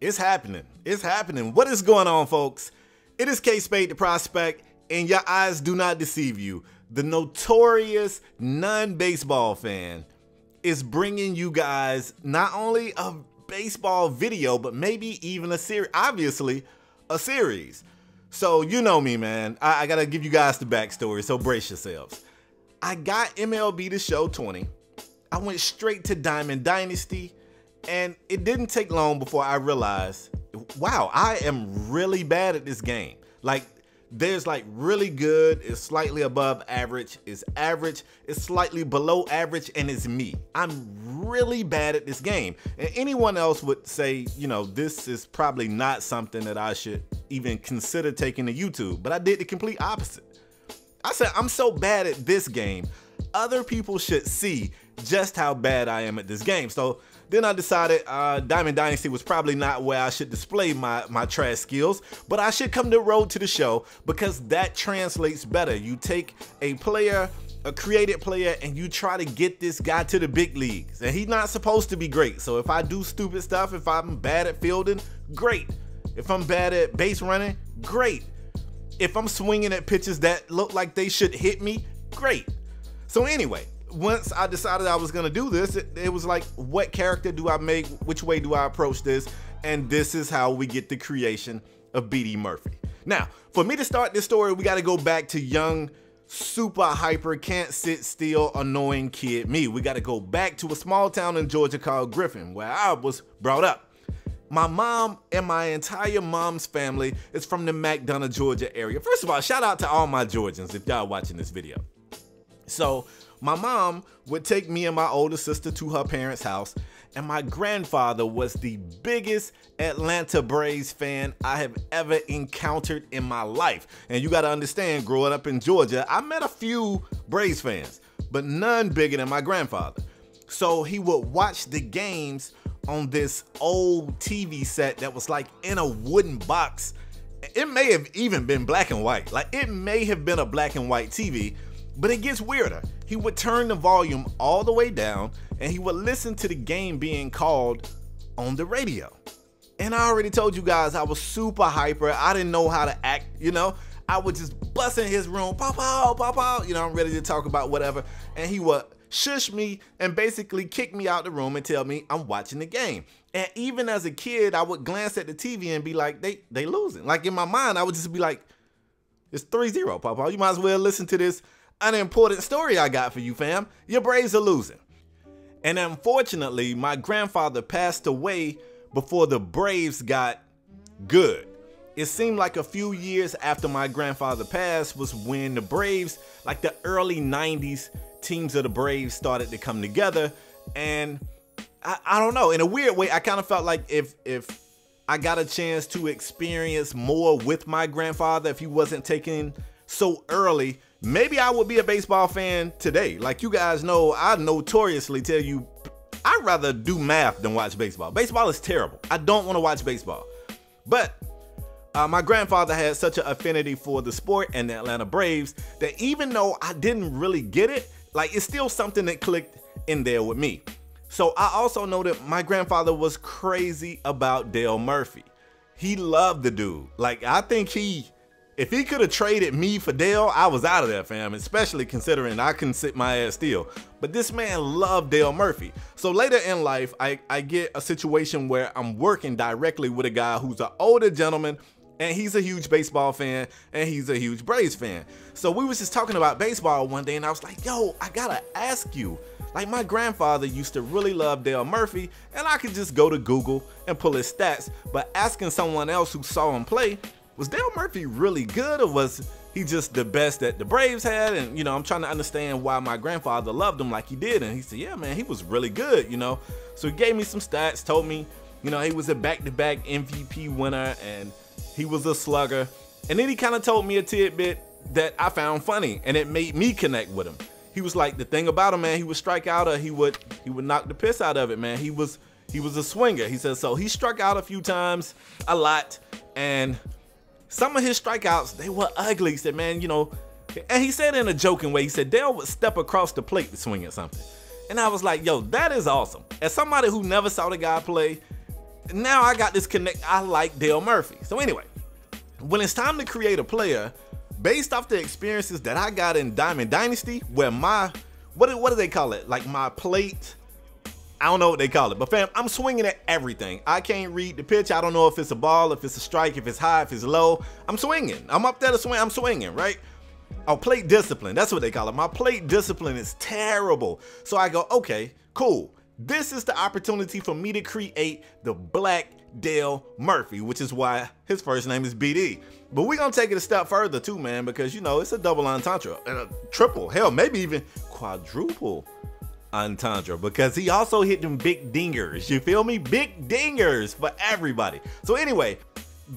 It's happening. It's happening. What is going on, folks? It is K Spade the Prospect, and your eyes do not deceive you. The notorious non baseball fan is bringing you guys not only a baseball video, but maybe even a series. Obviously, a series. So, you know me, man. I, I gotta give you guys the backstory, so brace yourselves. I got MLB The Show 20. I went straight to Diamond Dynasty and it didn't take long before I realized, wow, I am really bad at this game. Like, there's like really good, it's slightly above average, it's average, it's slightly below average, and it's me. I'm really bad at this game. And anyone else would say, you know, this is probably not something that I should even consider taking to YouTube. But I did the complete opposite. I said, I'm so bad at this game, other people should see just how bad I am at this game. So then I decided uh, Diamond Dynasty was probably not where I should display my, my trash skills, but I should come to Road to the Show because that translates better. You take a player a created player and you try to get this guy to the big leagues. And he's not supposed to be great. So if I do stupid stuff, if I'm bad at fielding, great. If I'm bad at base running, great. If I'm swinging at pitches that look like they should hit me, great. So anyway, once I decided I was gonna do this, it, it, was like, what character do I make? Which way do I approach this? And this is how we get the creation of BD Murphy. Now, for me to start this story, we gotta go back to young, super hyper, can't sit still, annoying kid me. We gotta go back to a small town in Georgia called Griffin, where I was brought up. My mom and my entire mom's family is from the McDonough, Georgia area. First of all, shout out to all my Georgians if y'all watching this video. So my mom would take me and my older sister to her parents' house, and my grandfather was the biggest Atlanta Braves fan I have ever encountered in my life. And you gotta understand, growing up in Georgia, I met a few Braves fans, but none bigger than my grandfather. So he would watch the games on this old TV set that was like in a wooden box. It may have even been black and white. Like it may have been a black and white TV, but it gets weirder. He would turn the volume all the way down and he would listen to the game being called on the radio. And I already told you guys I was super hyper. I didn't know how to act, you know. I would just bust in his room, pop out, pop out, you know, I'm ready to talk about whatever. And he would shush me and basically kick me out the room and tell me I'm watching the game. And even as a kid, I would glance at the TV and be like, they they losing. Like in my mind, I would just be like, it's 3-0, Papa. You might as well listen to this unimportant story I got for you, fam. Your Braves are losing. And unfortunately, my grandfather passed away before the Braves got good. It seemed like a few years after my grandfather passed was when the Braves, like the early 90s, teams of the Braves started to come together. And I, I don't know, in a weird way, I kind of felt like if if I got a chance to experience more with my grandfather, if he wasn't taken so early, maybe I would be a baseball fan today. Like you guys know, I notoriously tell you, I'd rather do math than watch baseball. Baseball is terrible. I don't want to watch baseball. But uh, my grandfather had such an affinity for the sport and the Atlanta Braves that even though I didn't really get it, like it's still something that clicked in there with me. So I also know that my grandfather was crazy about Dale Murphy. He loved the dude. Like I think he if he could have traded me for Dale, I was out of there, fam, especially considering I couldn't sit my ass still. But this man loved Dale Murphy. So later in life, I, I get a situation where I'm working directly with a guy who's an older gentleman and he's a huge baseball fan and he's a huge Braves fan. So we was just talking about baseball one day and I was like, yo, I gotta ask you. Like my grandfather used to really love Dale Murphy and I could just go to Google and pull his stats, but asking someone else who saw him play, was Dale Murphy really good or was he just the best that the Braves had? And, you know, I'm trying to understand why my grandfather loved him like he did. And he said, yeah, man, he was really good, you know? So he gave me some stats, told me, you know, he was a back-to-back MVP winner and he was a slugger. And then he kind of told me a tidbit that I found funny and it made me connect with him. He was like, the thing about him, man, he would strike out or he would he would knock the piss out of it, man. He was he was a swinger. He said so he struck out a few times, a lot, and some of his strikeouts, they were ugly. He said, man, you know, and he said in a joking way, he said Dale would step across the plate to swing at something. And I was like, yo, that is awesome. As somebody who never saw the guy play, now I got this connect. I like Dale Murphy. So anyway, when it's time to create a player based off the experiences that I got in Diamond Dynasty, where my what what do they call it? Like my plate. I don't know what they call it, but fam, I'm swinging at everything. I can't read the pitch. I don't know if it's a ball, if it's a strike, if it's high, if it's low. I'm swinging. I'm up there to swing. I'm swinging, right? Oh, plate discipline. That's what they call it. My plate discipline is terrible. So I go, okay, cool. This is the opportunity for me to create the Black Dale Murphy, which is why his first name is BD. But we're gonna take it a step further too, man, because you know it's a double entendre and a triple, hell, maybe even quadruple entendre because he also hit them big dingers. You feel me? Big dingers for everybody. So anyway,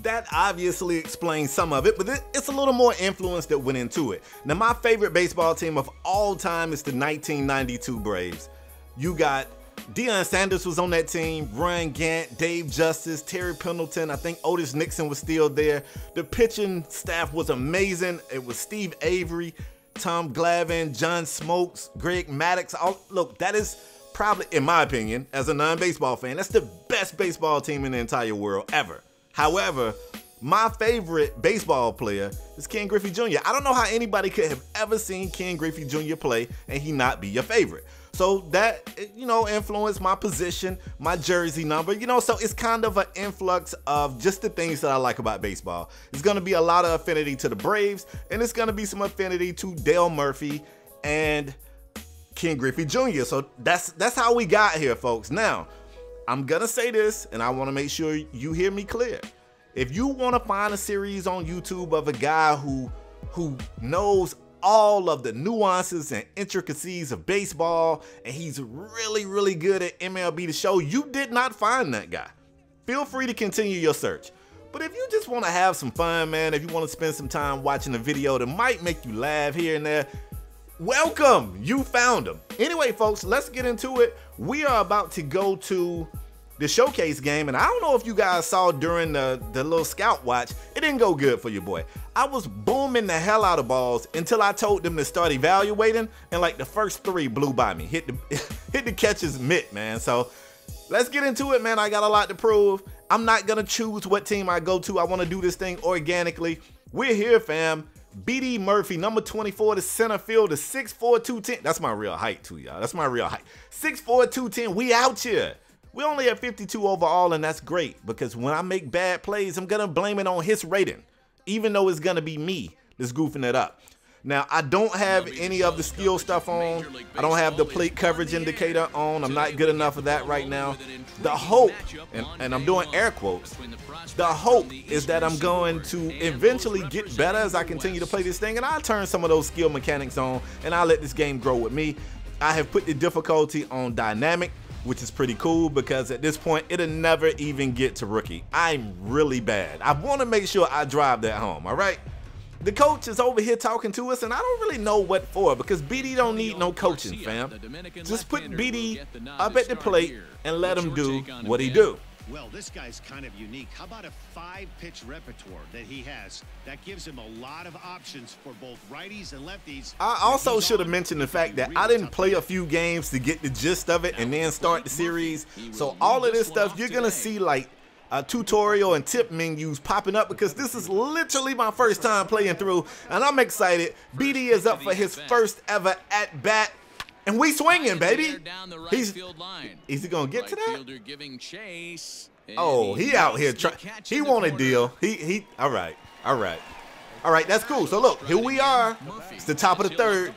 that obviously explains some of it, but it's a little more influence that went into it. Now, my favorite baseball team of all time is the 1992 Braves. You got Deion Sanders was on that team, Brian Gant, Dave Justice, Terry Pendleton, I think Otis Nixon was still there. The pitching staff was amazing. It was Steve Avery, Tom Glavine, John Smoltz, Greg Maddux. All, look, that is probably, in my opinion, as a non-baseball fan, that's the best baseball team in the entire world ever. However, my favorite baseball player is Ken Griffey Jr. I don't know how anybody could have ever seen Ken Griffey Jr. play and he not be your favorite. So that, you know, influenced my position, my jersey number, you know, so it's kind of an influx of just the things that I like about baseball. It's going to be a lot of affinity to the Braves, and it's going to be some affinity to Dale Murphy and Ken Griffey Jr. So that's that's how we got here, folks. Now, I'm going to say this, and I want to make sure you hear me clear. If you want to find a series on YouTube of a guy who who knows all of the nuances and intricacies of baseball, and he's really, really good at MLB The Show. You did not find that guy. Feel free to continue your search. But if you just want to have some fun, man, if you want to spend some time watching a video that might make you laugh here and there, welcome, you found him. Anyway, folks, let's get into it. We are about to go to the showcase game, and I don't know if you guys saw during the, the little scout watch, it didn't go good for your boy. I was booming the hell out of balls until I told them to start evaluating, and like the first three blew by me. Hit the hit the catcher's mitt, man. So let's get into it, man. I got a lot to prove. I'm not gonna choose what team I go to. I want to do this thing organically. We're here, fam. BD Murphy, number 24, the center field, the 6'4", 210. That's my real height, too, y'all. That's my real height. 6'4", 210. We out here. We only have 52 overall, and that's great because when I make bad plays, I'm going to blame it on his rating, even though it's going to be me that's goofing it up. Now, I don't have any of the skill stuff on. I don't have the plate coverage indicator on. I'm not good enough for that right now. The hope, and, and, I'm doing air quotes, the hope is that I'm going to eventually get better as I continue to play this thing, and I'll turn some of those skill mechanics on, and I'll let this game grow with me. I have put the difficulty on dynamic which is pretty cool because at this point, it'll never even get to rookie. I'm really bad. I want to make sure I drive that home, all right? The coach is over here talking to us, and I don't really know what for because BD don't need no coaching, fam. Just put BD up at the plate and let him do what he do. Well, this guy's kind of unique. How about a five-pitch repertoire that he has? That gives him a lot of options for both righties and lefties. I also should have mentioned the fact that I didn't play a few games to get the gist of it and then start the series. So all of this stuff, you're going to see like a tutorial and tip menus popping up because this is literally my first time playing through and I'm excited. BD is up for his first ever at bat and we swinging, baby. He's, is he going to get to that? Oh, he out here trying. He want a deal. He, he, all right. All right. All right, that's cool. So look, here we are. It's the top of the third.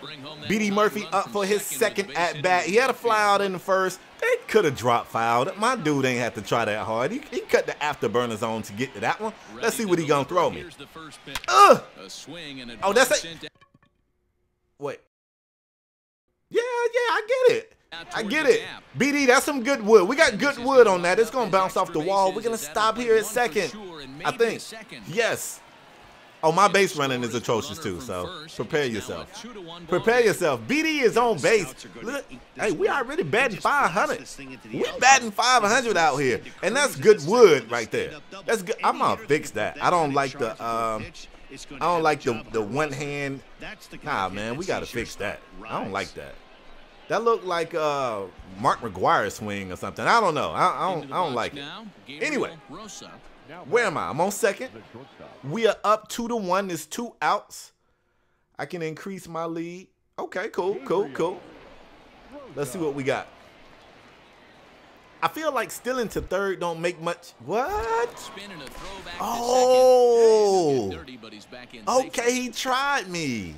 BD Murphy up for his second at bat. He had a fly out in the first. They could have dropped foul. My dude ain't have to try that hard. He, he cut the afterburners on to get to that one. Let's see what he gonna throw me. Ugh. Oh, that's it. Wait. Yeah, yeah, I get it. I get it. BD, that's some good wood. We got good wood on that. It's going to bounce off the wall. We're going to stop here at second, I think. Yes. Oh, my base running is atrocious too, so prepare yourself. Prepare yourself. BD is on base. Look, hey, we already batting 500. We batting 500 out here, and that's good wood right there. That's good. I'm gonna fix that. I don't like the um, I don't like the the one hand. Nah, man, we gotta fix that. I don't like that. That looked like uh, Mark McGwire swing or something. I don't know. I, I don't. I don't like it. Anyway, where am I? I'm on second. We are up two to one. There's two outs. I can increase my lead. Okay, cool, cool, cool. Let's see what we got. I feel like stealing to third don't make much. What? Oh. Okay, he tried me.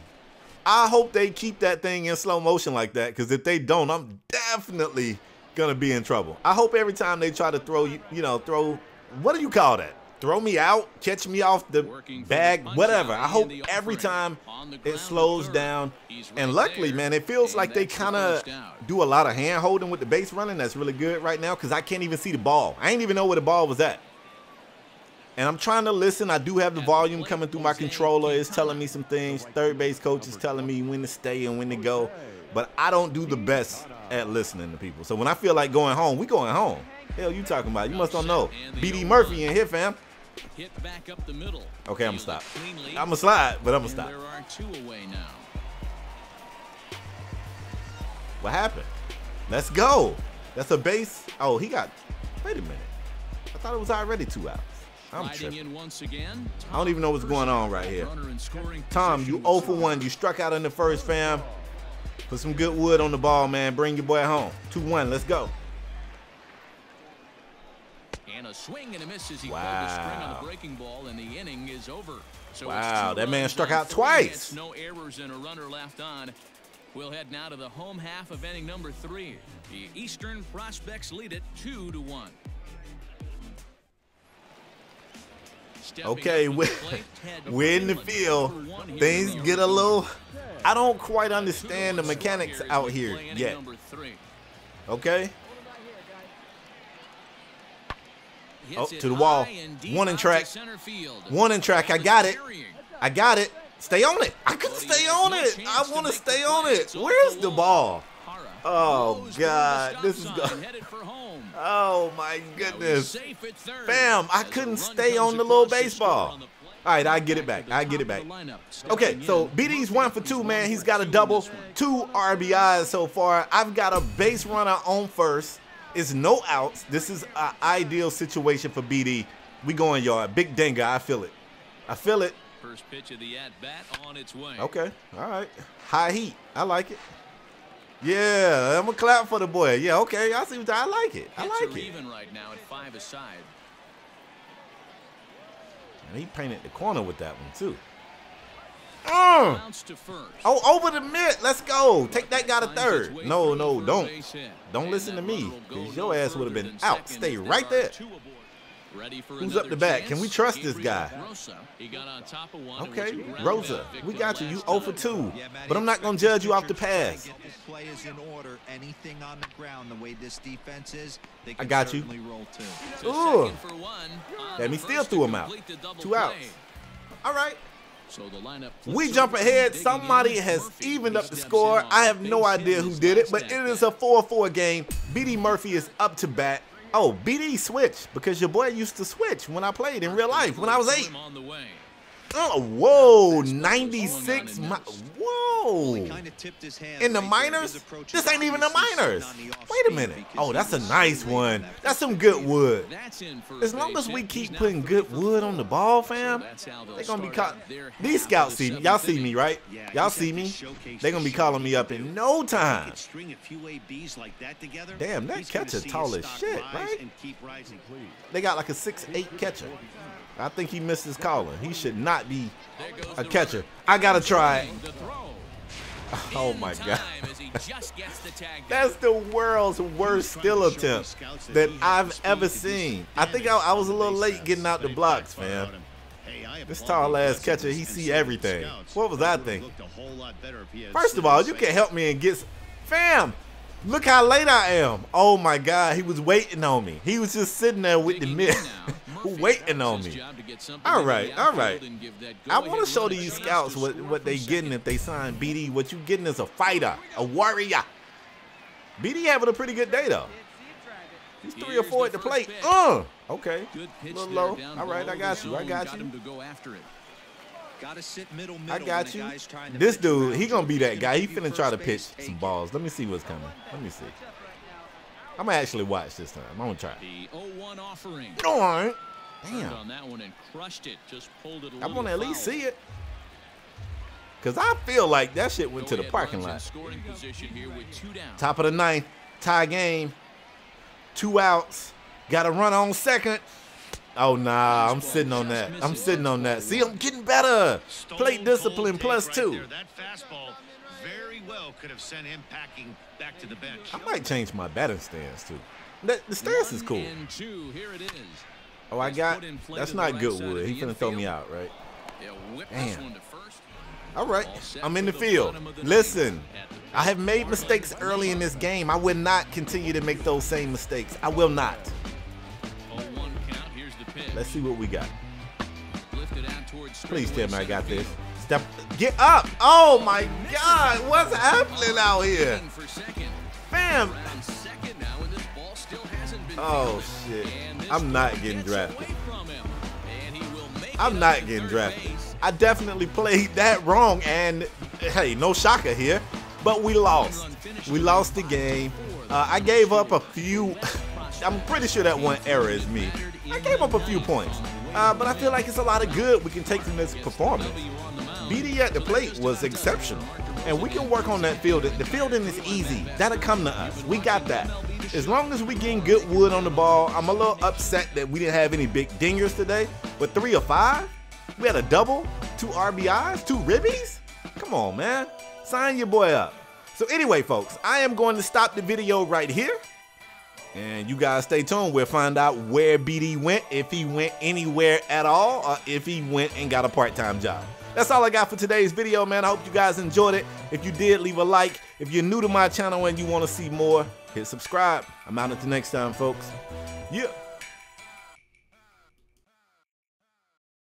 I hope they keep that thing in slow motion like that because if they don't, I'm definitely gonna be in trouble. I hope every time they try to throw you, you know, throw what do you call that? Throw me out, catch me off the bag, whatever. I hope every time it slows down. And luckily, man, it feels like they kind of do a lot of hand holding with the base running. That's really good right now because I can't even see the ball. I ain't even know where the ball was at. And I'm trying to listen. I do have the volume coming through my controller. It's telling me some things. Third base coach is telling me when to stay and when to go. But I don't do the best at listening to people. So when I feel like going home, we going home. Hell, you talking about? You must don't know. BD Murphy in here, fam. Hit back up the middle. Okay, I'm gonna stop. I'm gonna slide, but I'm gonna stop. There are two away now. What happened? Let's go. That's a base. Oh, he got. Wait a minute. I thought it was already two outs. I'm tripping. Once again, I don't even know what's going on right here. Tom, you 0 for 1. You struck out in the first, fam. Put some good wood on the ball, man. Bring your boy home. 2-1. Let's go. And a swing and a miss as he wow. the string on the breaking ball, and the inning is over. So wow, that man struck out twice. No errors and a runner left on. We'll head now to the home half of inning number three. The Eastern Prospects lead it two to one. Okay, we're, we're in the field. Things get a little. I don't quite understand the mechanics out here yet. Okay. Oh, to the wall. One in track. One in track. I got it. I got it. Stay on it. I could stay on it. I want to stay on it. Where's the ball? Oh, God. This is good. Oh, my goodness. Bam. I couldn't stay on the little baseball. All right, I get it back. I get it back. Okay, so BD's one for two, man. He's got a double, two RBIs so far. I've got a base runner on first. It's no outs. This is an ideal situation for BD. We going yard. Big dinger. I feel it. I feel it. First pitch of the at bat on its way. Okay. All right. High heat. I like it. Yeah, I'm gonna clap for the boy. Yeah, okay. I see. What I like it. I like it. Even right now at five aside. And he painted the corner with that one too. Uh. Oh, over the mid. Let's go. Take that guy to third. No, no, don't. Don't listen to me. Because your ass would have been out. Stay right there. Who's up the back? Can we trust this guy? Okay, Rosa, we got you. You 0 for 2. But I'm not going to judge you off the pass. I got you. Ooh. Let me still threw him out. Two outs. All right. So the lineup we jump ahead. Somebody has evened up the score. I have no idea who did it, but it is a 4-4 game. BD Murphy is up to bat. Oh, BD switch because your boy used to switch when I played in real life when I was eight. Oh, whoa, 96. whoa. In the minors? This ain't even the minors. Wait a minute. Oh, that's a nice one. That's some good wood. As long as we keep putting good wood on the ball, fam, they're going to be caught. These scouts see me. Y'all see me, right? Y'all see me? They're going to be calling me up in no time. Damn, that catcher tall as shit, right? They got like a six-eight catcher. I think he missed his calling. He should not be a catcher. I gotta try. Oh my god. That's the world's worst steal attempt that I've ever seen. I think I, I, was a little late getting out the blocks, man. This tall ass catcher, he see everything. What was I thinking? First of all, you can help me and get fam. Look how late I am. Oh my god, he was waiting on me. He was just sitting there with the mitt. waiting on me. All right, all right. I want to show these scouts what, what they getting if they sign BD. What you getting is a fighter, a warrior. BD having a pretty good day, though. He's three or four at the plate. Uh, okay. A little low. All right, I got you. I got you. Gotta sit middle, I got you. guy's trying to This dude, he gonna be that guy. He finna try to pitch some balls. Let me see what's coming. Let me see. I'm gonna actually watch this time. I'm gonna try. The 0-1 offering. All right. Damn. on that one and crushed it. Just pulled it I want to at least see it. Cause I feel like that shit went Go to the parking lot. Scoring position here with two down. Top of the ninth, tie game. Two outs. Got a run on second. Oh nah, I'm sitting on that. I'm sitting on that. See, I'm getting better. Plate discipline plus two. That fastball very well could have sent him packing back to the bench. I might change my batting stance too. The, the stance is cool. two. Here it is. Oh, I got. That's not good wood. He the finna throw me out, right? They'll whip this Damn. one to first. All right, I'm in the field. bottom of the Listen, ninth at the I have made mistakes early in this game. I will not continue to make those same mistakes. I will not. 0-1 count. Here's the pitch. Let's see what we got. Lifted out towards Please tell me I got this. Step, get up! Oh my God, what's happening out here, fam? Oh shit, I'm not getting drafted. I'm not getting drafted. I definitely played that wrong, and hey, no shocker here, but we lost. We lost the game. Uh, I gave up a few. I'm pretty sure that one error is me. I gave up a few points, uh, but I feel like it's a lot of good we can take from this performance. BD at the plate was exceptional, and we can work on that fielding. The fielding is easy. That'll come to us. We got that. As long as we getting good wood on the ball, I'm a little upset that we didn't have any big dingers today. But three or five, we had a double, two RBIs, two ribbies. Come on, man. Sign your boy up. So anyway, folks, I am going to stop the video right here. And you guys stay tuned. We'll find out where BD went, if he went anywhere at all, or if he went and got a part-time job. That's all I got for today's video, man. I hope you guys enjoyed it. If you did, leave a like. If you're new to my channel and you want to see more, hit subscribe. I'm out until next time, folks. Yeah.